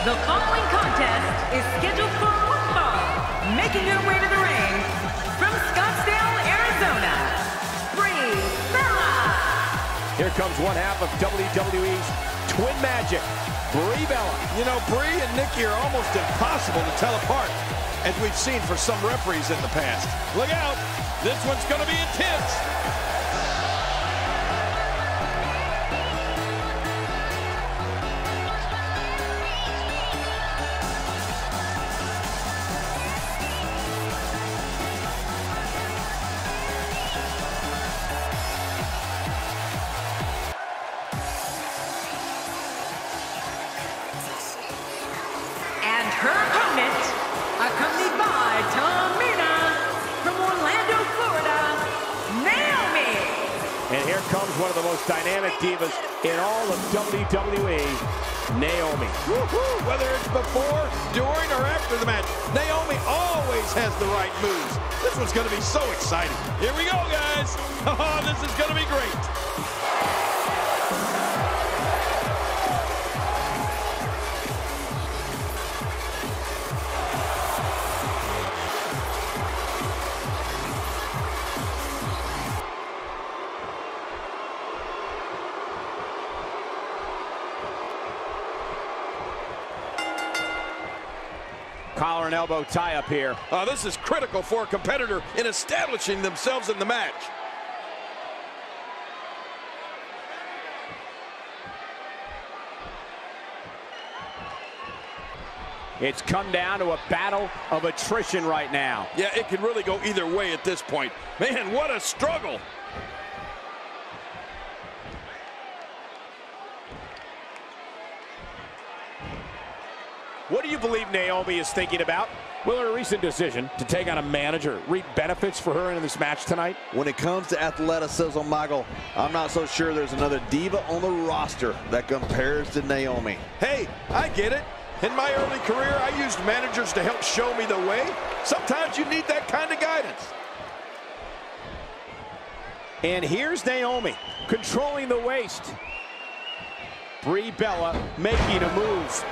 The following contest is scheduled for one fall. Making her way to the ring from Scottsdale, Arizona, Brie Bella. Here comes one half of WWE's Twin Magic, Brie Bella. You know, Brie and Nikki are almost impossible to tell apart, as we've seen for some referees in the past. Look out, this one's going to be intense. One of the most dynamic divas in all of WWE, Naomi. Whether it's before, during, or after the match, Naomi always has the right moves. This one's going to be so exciting. Here we go, guys. Oh, this is going to be great. Collar and elbow tie up here. Uh, this is critical for a competitor in establishing themselves in the match. It's come down to a battle of attrition right now. Yeah, it could really go either way at this point. Man, what a struggle. What do you believe Naomi is thinking about? Will her recent decision to take on a manager reap benefits for her in this match tonight? When it comes to athleticism, Michael, I'm not so sure there's another diva on the roster that compares to Naomi. Hey, I get it. In my early career, I used managers to help show me the way. Sometimes you need that kind of guidance. And here's Naomi controlling the waist. Brie Bella making a move.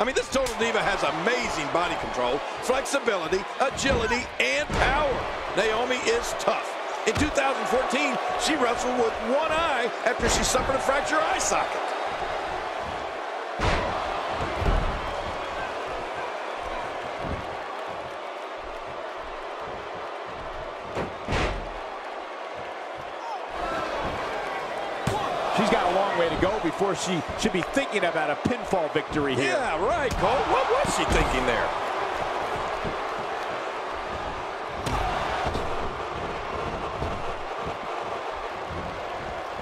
I mean, this Total Diva has amazing body control, flexibility, agility, and power. Naomi is tough. In 2014, she wrestled with one eye after she suffered a fractured eye socket. She's got a long way to go before she should be thinking about a pinfall victory here. Yeah, right, Cole. What was she thinking there?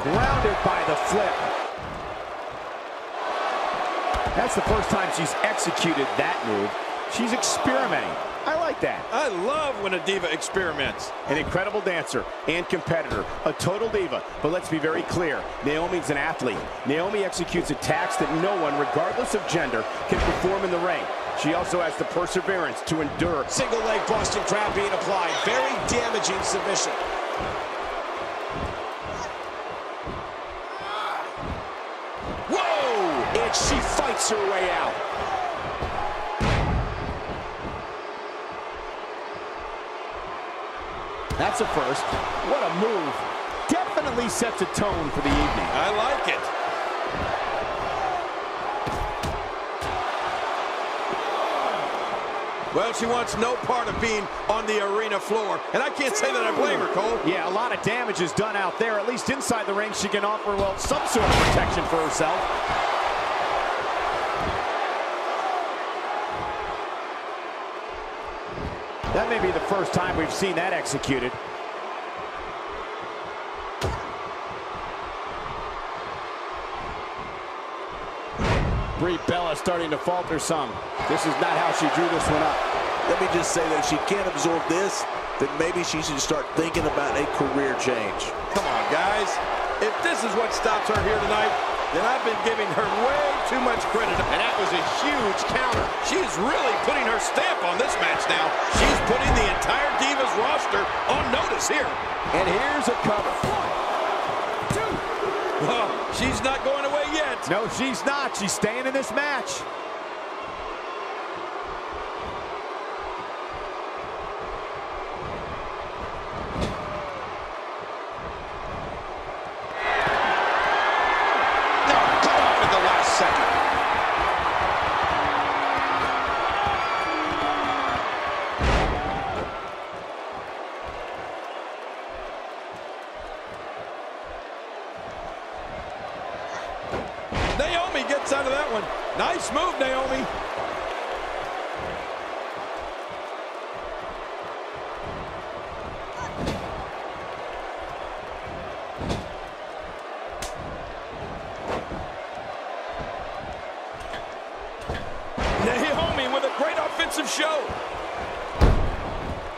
Grounded by the flip. That's the first time she's executed that move. She's experimenting. I like that. I love when a diva experiments. An incredible dancer and competitor, a total diva. But let's be very clear, Naomi's an athlete. Naomi executes attacks that no one, regardless of gender, can perform in the ring. She also has the perseverance to endure. Single leg Boston Crab being applied. Very damaging submission. Whoa! And she fights her way out. That's a first. What a move. Definitely sets a tone for the evening. I like it. Well, she wants no part of being on the arena floor. And I can't say that I blame her, Cole. Yeah, a lot of damage is done out there. At least inside the ring, she can offer, well, some sort of protection for herself. That may be the first time we've seen that executed. Brie Bella starting to falter some. This is not how she drew this one up. Let me just say that if she can't absorb this, then maybe she should start thinking about a career change. Come on, guys. If this is what stops her here tonight, then I've been giving her way too much credit. Was a huge counter. She's really putting her stamp on this match now. She's putting the entire Divas roster on notice here. And here's a cover. One, Oh, she's not going away yet. No, she's not. She's staying in this match. Naomi with a great offensive show.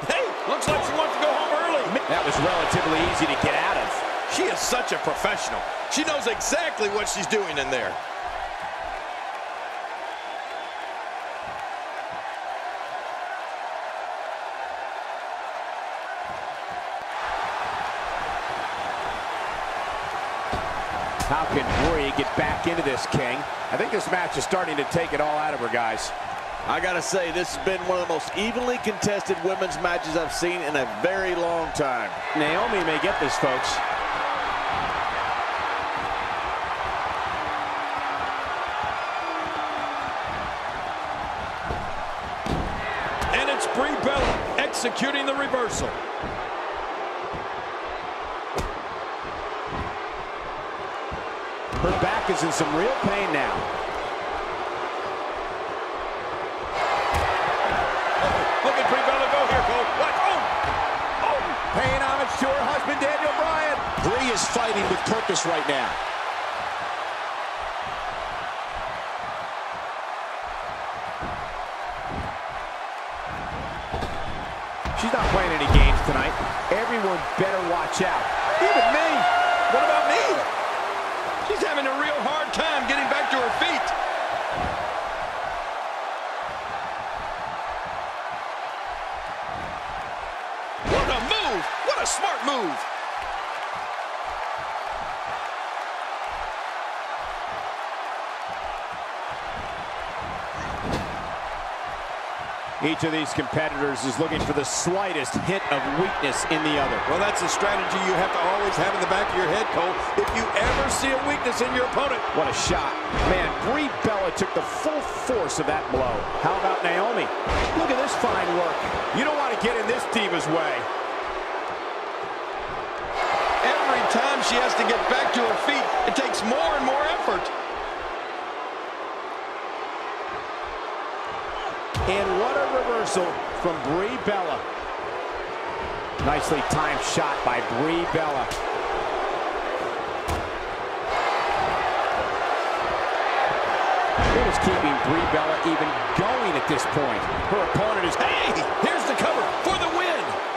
Hey, looks like she wants to go home early. That was relatively easy to get out of. She is such a professional. She knows exactly what she's doing in there. How can Brie get back into this, King? I think this match is starting to take it all out of her, guys. I got to say, this has been one of the most evenly contested women's matches I've seen in a very long time. Naomi may get this, folks. And it's Brie Bella executing the reversal. Her back is in some real pain now. Oh, look at Brie Bella go here, Cole. What? Oh! Oh! Paying homage to her husband, Daniel Bryan. Brie is fighting with purpose right now. She's not playing any games tonight. Everyone better watch out. Even me. What about me? She's having a real hard time getting back to her feet. What a move! What a smart move! Each of these competitors is looking for the slightest hint of weakness in the other. Well, that's a strategy you have to always have in the back of your head, Cole. If you ever see a weakness in your opponent. What a shot. Man, Brie Bella took the full force of that blow. How about Naomi? Look at this fine work. You don't want to get in this diva's way. Every time she has to get back to her feet, it takes more and more effort. And reversal from Brie Bella. Nicely timed shot by Brie Bella. What is keeping Brie Bella even going at this point? Her opponent is... Hey! Here's the cover for the win!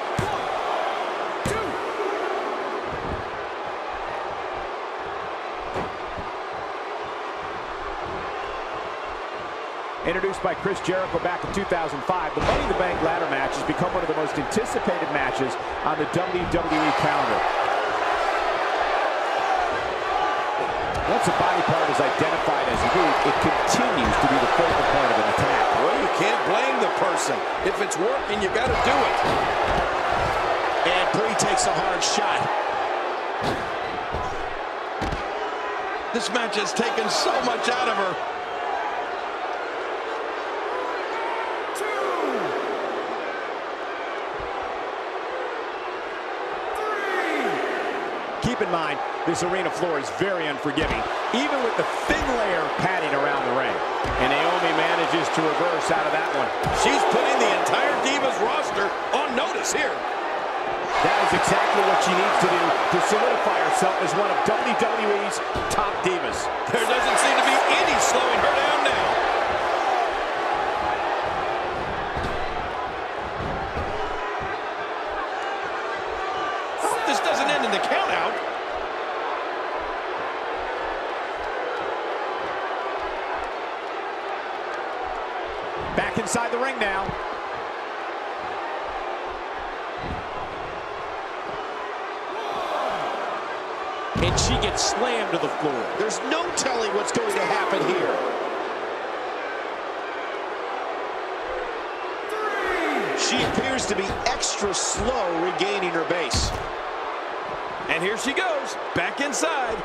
Introduced by Chris Jericho back in 2005, the Money in the Bank ladder match has become one of the most anticipated matches on the WWE calendar. Once a body part is identified as weak, it continues to be the focal point of an attack. Well, you can't blame the person. If it's working, you got to do it. And Brie takes a hard shot. This match has taken so much out of her. In mind, this arena floor is very unforgiving, even with the thin layer of padding around the ring. And Naomi manages to reverse out of that one. She's putting the entire Divas roster on notice here. That is exactly what she needs to do to solidify herself as one of WWE's top divas. There doesn't seem to be any slowing her down now. Back inside the ring now. and she gets slammed to the floor. There's no telling what's going to happen here. She appears to be extra slow regaining her base. And here she goes, back inside.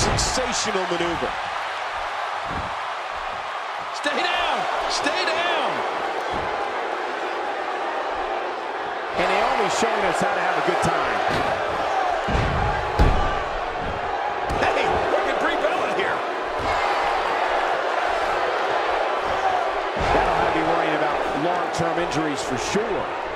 Sensational maneuver. Stay down, stay down. And Naomi's showing us how to have a good time. Hey, look at Brie Bella here. That'll have you worrying about long-term injuries for sure.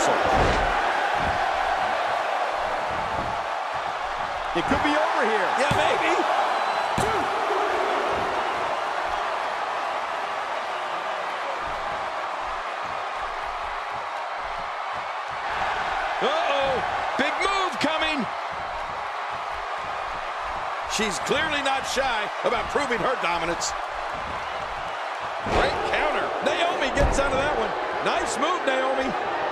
Reversal. It could be over here. Yeah, maybe. Uh-oh, big move coming. She's clearly not shy about proving her dominance. Great counter. Naomi gets out of that one. Nice move, Naomi.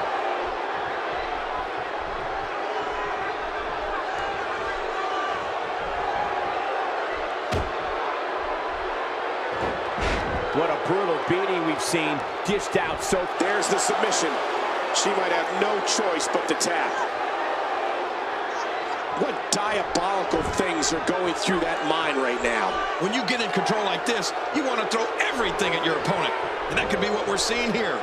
Seen dished out so There's the submission. She might have no choice but to tap. What diabolical things are going through that mind right now? When you get in control like this, you want to throw everything at your opponent. And that could be what we're seeing here.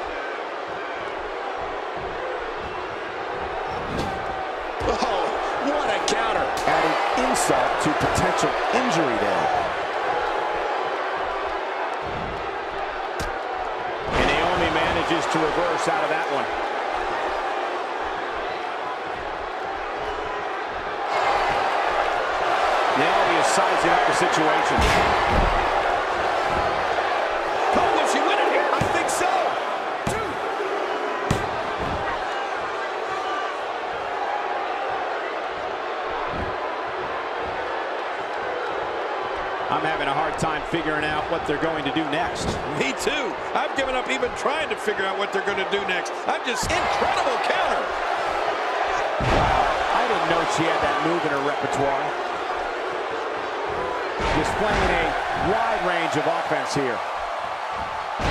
Oh, what a counter. adding insult to potential injury there. To reverse out of that one. Naomi is sizing up the situation. I'm having a hard time figuring out what they're going to do next. Me too. I've given up even trying to figure out what they're going to do next. I'm just incredible counter. Wow. I didn't know she had that move in her repertoire. Displaying a wide range of offense here.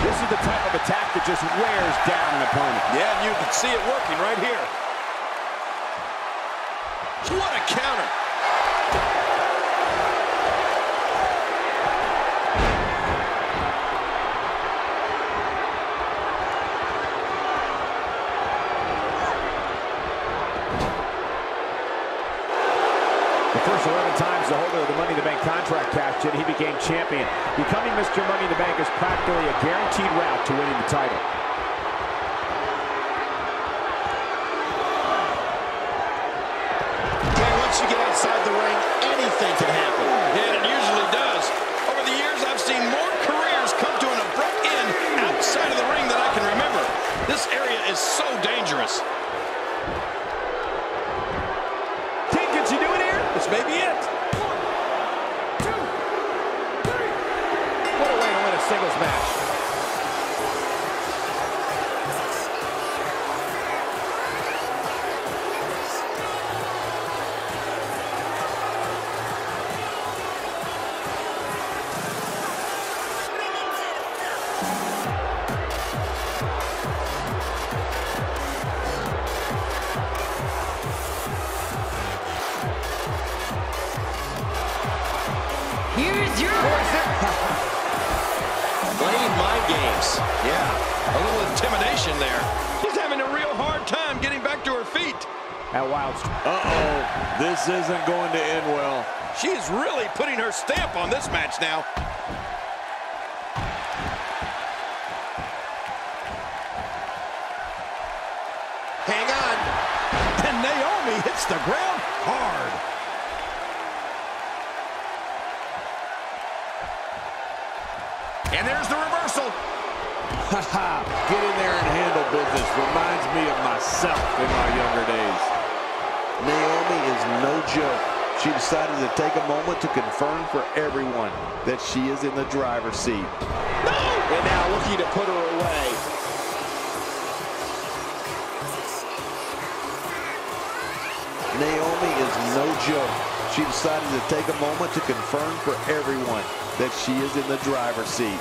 This is the type of attack that just wears down an opponent. Yeah, and you can see it working right here. What a counter. In, he became champion. Becoming Mr. Money in the Bank is practically a guaranteed route to winning the title. Man, once you get outside the ring, anything can happen. Yeah, it usually does. Over the years, I've seen more careers come to an abrupt end outside of the ring than I can remember. This area is so dangerous. Match. at Wild. Uh-oh, this isn't going to end well. She is really putting her stamp on this match now. Hang on. And Naomi hits the ground hard. And there's the reversal. Ha ha! Get in there and handle business. Reminds me of myself in my younger joke. She decided to take a moment to confirm for everyone that she is in the driver's seat. No! And now looking to put her away. Naomi is no joke. She decided to take a moment to confirm for everyone that she is in the driver's seat.